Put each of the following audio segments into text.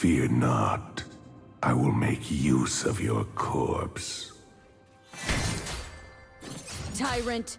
Fear not. I will make use of your corpse. Tyrant!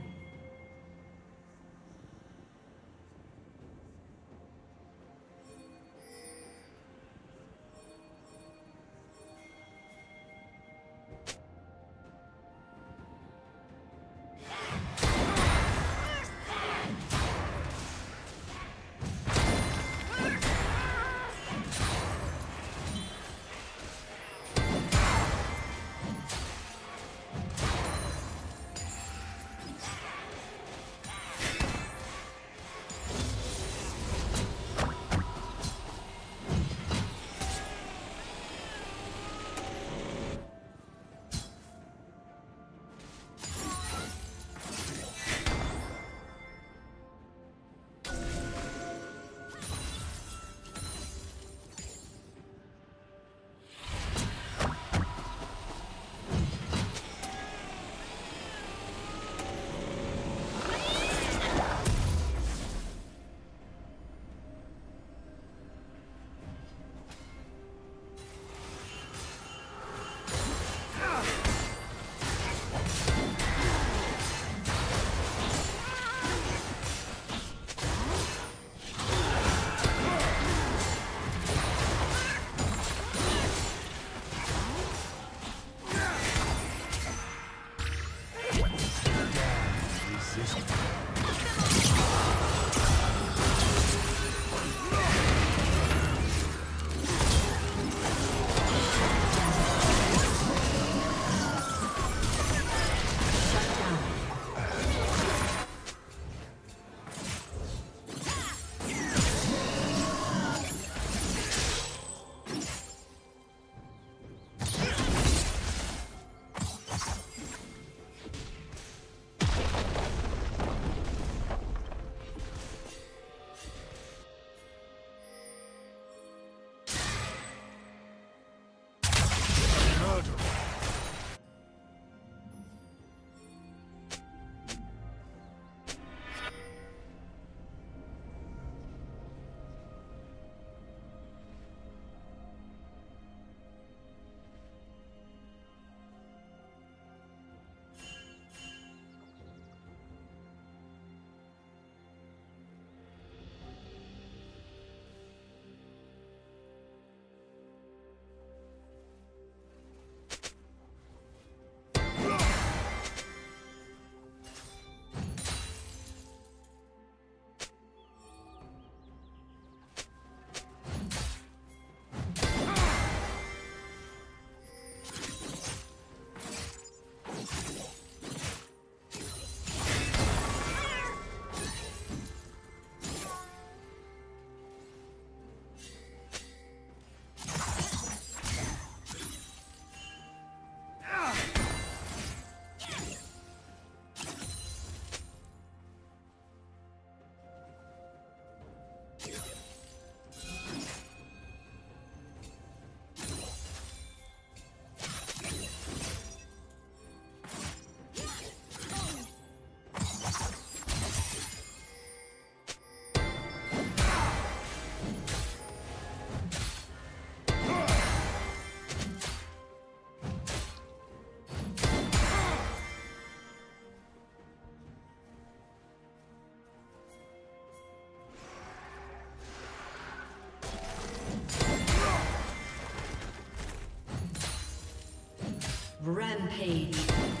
Rampage.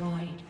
Destroyed.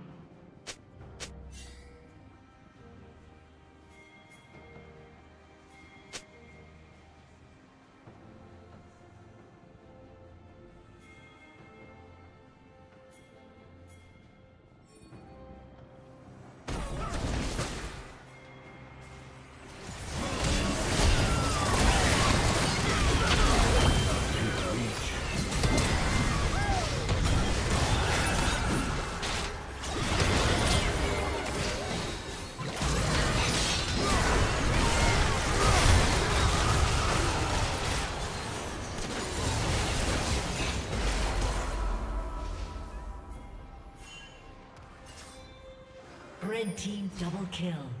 Team double kill.